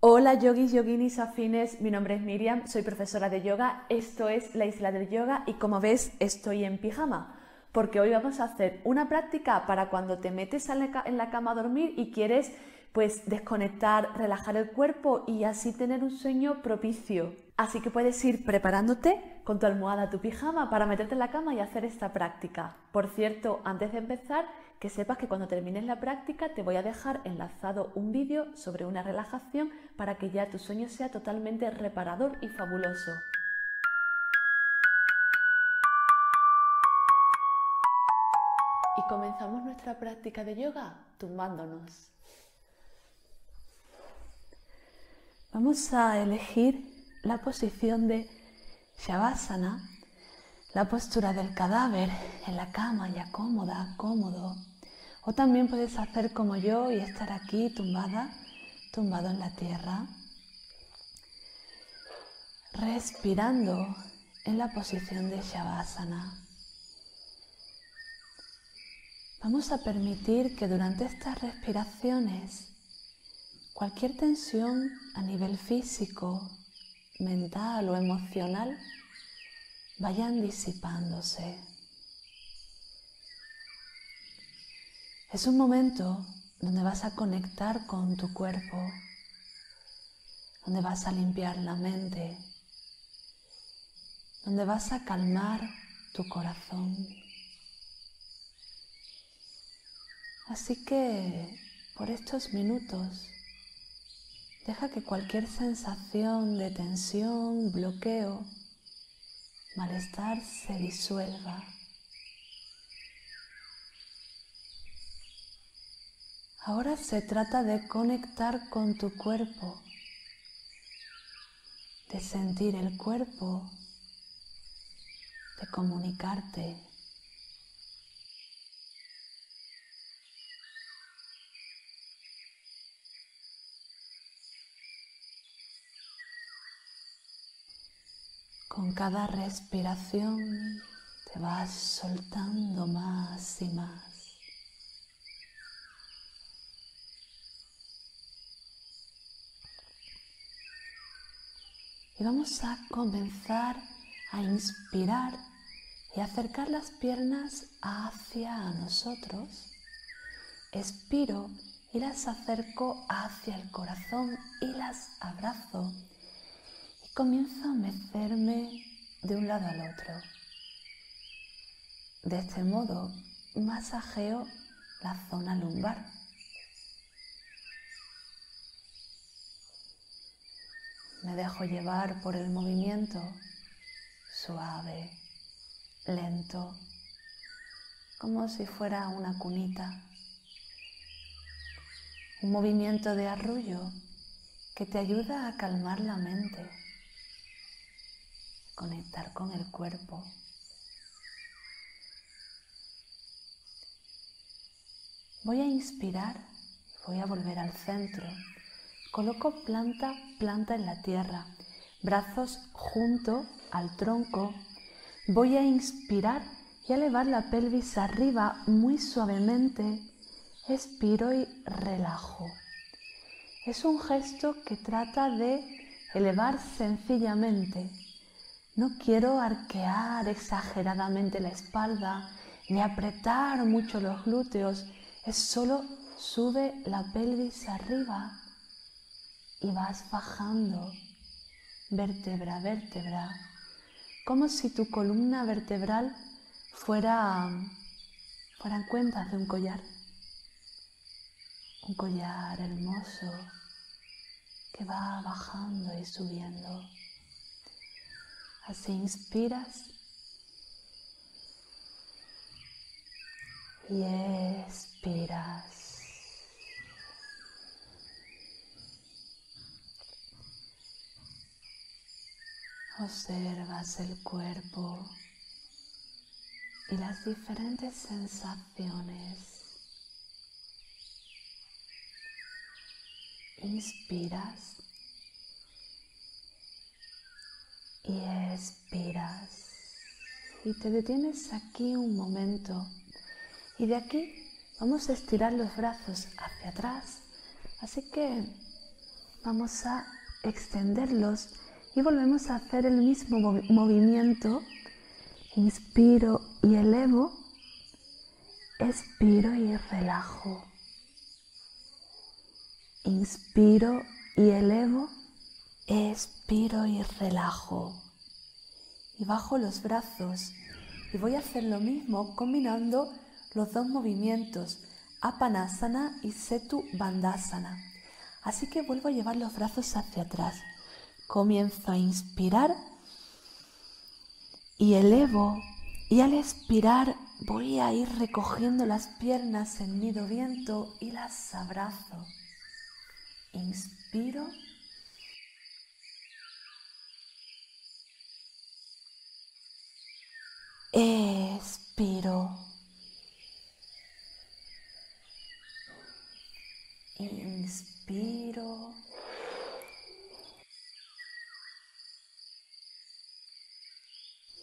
Hola yogis, yoginis afines, mi nombre es Miriam, soy profesora de yoga, esto es la isla del yoga y como ves estoy en pijama porque hoy vamos a hacer una práctica para cuando te metes en la cama a dormir y quieres pues desconectar, relajar el cuerpo y así tener un sueño propicio. Así que puedes ir preparándote con tu almohada, tu pijama para meterte en la cama y hacer esta práctica. Por cierto, antes de empezar, que sepas que cuando termines la práctica te voy a dejar enlazado un vídeo sobre una relajación para que ya tu sueño sea totalmente reparador y fabuloso. Y comenzamos nuestra práctica de yoga tumbándonos. Vamos a elegir la posición de Shavasana, la postura del cadáver en la cama ya cómoda, cómodo. O también puedes hacer como yo y estar aquí tumbada, tumbado en la tierra, respirando en la posición de Shavasana. Vamos a permitir que durante estas respiraciones cualquier tensión a nivel físico, mental o emocional vayan disipándose. Es un momento donde vas a conectar con tu cuerpo, donde vas a limpiar la mente, donde vas a calmar tu corazón. Así que por estos minutos Deja que cualquier sensación de tensión, bloqueo, malestar se disuelva. Ahora se trata de conectar con tu cuerpo, de sentir el cuerpo, de comunicarte. Con cada respiración te vas soltando más y más. Y vamos a comenzar a inspirar y acercar las piernas hacia nosotros. Expiro y las acerco hacia el corazón y las abrazo comienzo a mecerme de un lado al otro. De este modo masajeo la zona lumbar. Me dejo llevar por el movimiento suave, lento, como si fuera una cunita. Un movimiento de arrullo que te ayuda a calmar la mente conectar con el cuerpo. Voy a inspirar, voy a volver al centro. Coloco planta, planta en la tierra, brazos junto al tronco. Voy a inspirar y a elevar la pelvis arriba muy suavemente. Expiro y relajo. Es un gesto que trata de elevar sencillamente no quiero arquear exageradamente la espalda ni apretar mucho los glúteos, es solo sube la pelvis arriba y vas bajando vértebra a vértebra, como si tu columna vertebral fuera fueran cuentas de un collar. Un collar hermoso que va bajando y subiendo. Así inspiras y expiras. Observas el cuerpo y las diferentes sensaciones. Inspiras y expiras. Y te detienes aquí un momento. Y de aquí vamos a estirar los brazos hacia atrás. Así que vamos a extenderlos y volvemos a hacer el mismo movimiento. Inspiro y elevo, expiro y relajo. Inspiro y elevo, expiro y relajo. Y bajo los brazos y voy a hacer lo mismo combinando los dos movimientos, Apanasana y Setu Bandasana. Así que vuelvo a llevar los brazos hacia atrás. Comienzo a inspirar y elevo y al expirar voy a ir recogiendo las piernas en nido viento y las abrazo. Inspiro. Expiro. Inspiro.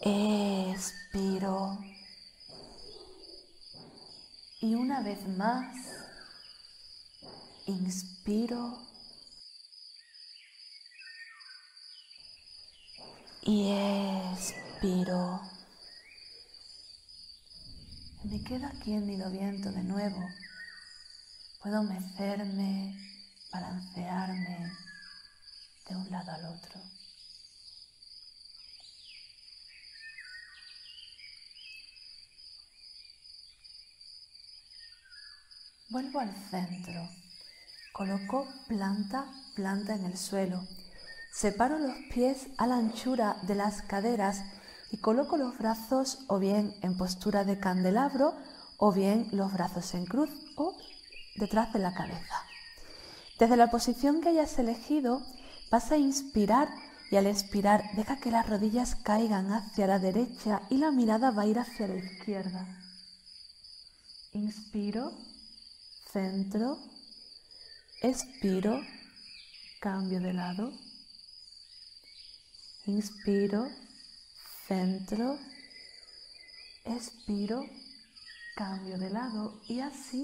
Expiro. Y una vez más, inspiro. Y expiro. Me quedo aquí en nido viento de nuevo. Puedo mecerme, balancearme de un lado al otro. Vuelvo al centro. Coloco planta, planta en el suelo. Separo los pies a la anchura de las caderas y coloco los brazos o bien en postura de candelabro o bien los brazos en cruz o detrás de la cabeza. Desde la posición que hayas elegido vas a inspirar y al expirar deja que las rodillas caigan hacia la derecha y la mirada va a ir hacia la izquierda. Inspiro, centro, expiro, cambio de lado. Inspiro, centro, expiro, cambio de lado y así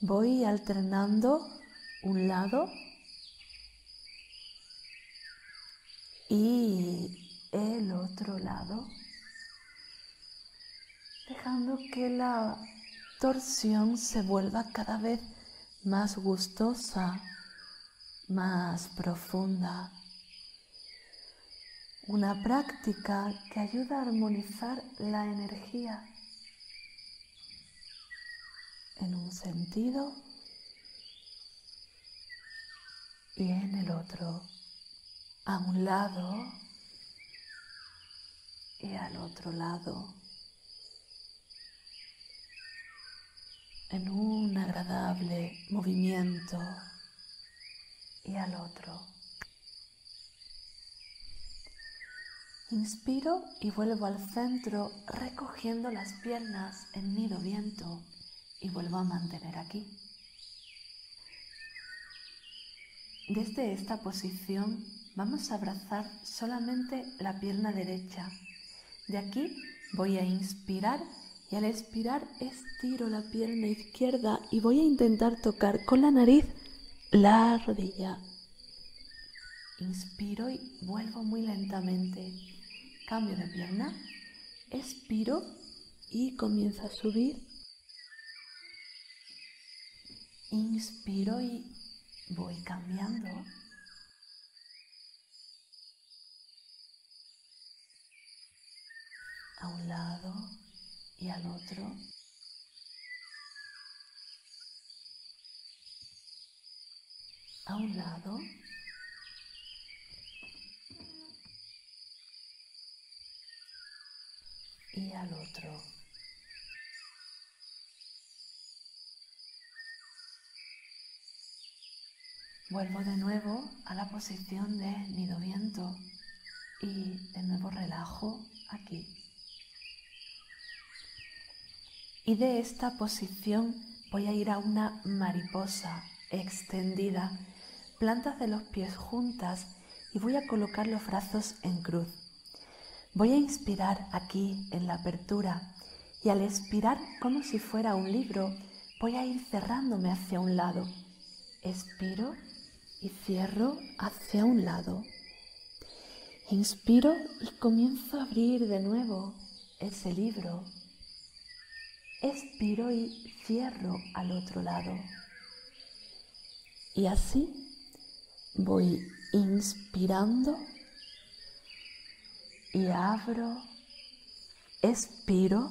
voy alternando un lado y el otro lado, dejando que la torsión se vuelva cada vez más gustosa, más profunda. Una práctica que ayuda a armonizar la energía en un sentido y en el otro, a un lado y al otro lado, en un agradable movimiento y al otro. Inspiro y vuelvo al centro recogiendo las piernas en nido viento y vuelvo a mantener aquí. Desde esta posición vamos a abrazar solamente la pierna derecha. De aquí voy a inspirar y al expirar estiro la pierna izquierda y voy a intentar tocar con la nariz la rodilla. Inspiro y vuelvo muy lentamente. Cambio de pierna, expiro y comienzo a subir. Inspiro y voy cambiando. A un lado y al otro. A un lado y al otro. Vuelvo de nuevo a la posición de nido viento y de nuevo relajo aquí. Y de esta posición voy a ir a una mariposa extendida, plantas de los pies juntas y voy a colocar los brazos en cruz. Voy a inspirar aquí en la apertura y al expirar como si fuera un libro, voy a ir cerrándome hacia un lado. Expiro y cierro hacia un lado. Inspiro y comienzo a abrir de nuevo ese libro. Expiro y cierro al otro lado. Y así voy inspirando y abro, expiro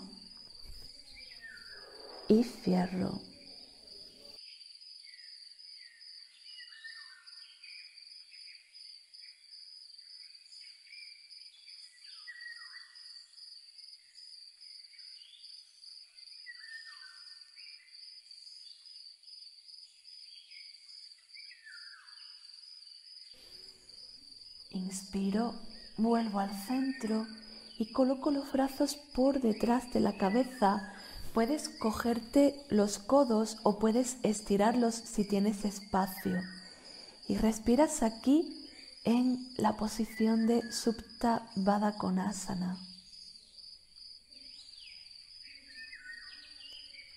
y cierro. Inspiro, vuelvo al centro y coloco los brazos por detrás de la cabeza. Puedes cogerte los codos o puedes estirarlos si tienes espacio. Y respiras aquí en la posición de Supta Baddha Konasana.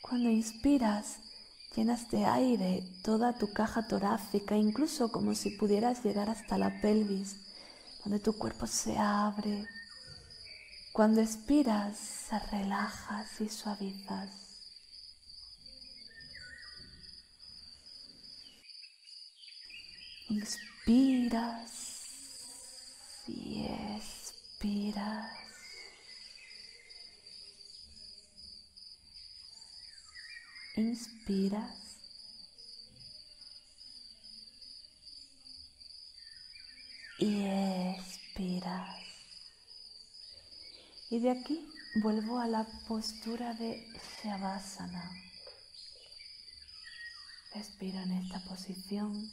Cuando inspiras, llenas de aire toda tu caja torácica, incluso como si pudieras llegar hasta la pelvis donde tu cuerpo se abre. Cuando expiras, se relajas y suavizas. Inspiras y expiras. Inspiras y expiras. Y de aquí vuelvo a la postura de Shavasana. Respiro en esta posición.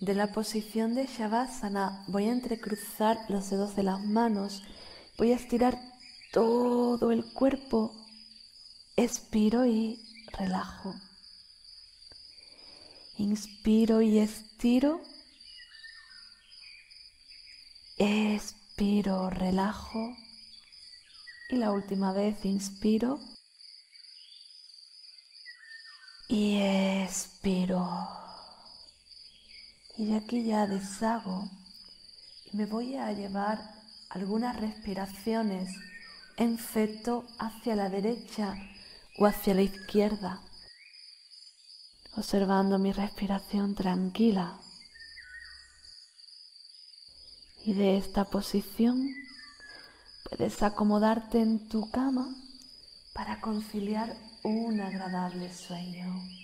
De la posición de Shavasana voy a entrecruzar los dedos de las manos, voy a estirar todo el cuerpo, expiro y relajo. Inspiro y estiro. Expiro, relajo. Y la última vez inspiro. Y expiro. Y de aquí ya deshago y me voy a llevar algunas respiraciones en feto hacia la derecha o hacia la izquierda, observando mi respiración tranquila. Y de esta posición puedes acomodarte en tu cama para conciliar un agradable sueño.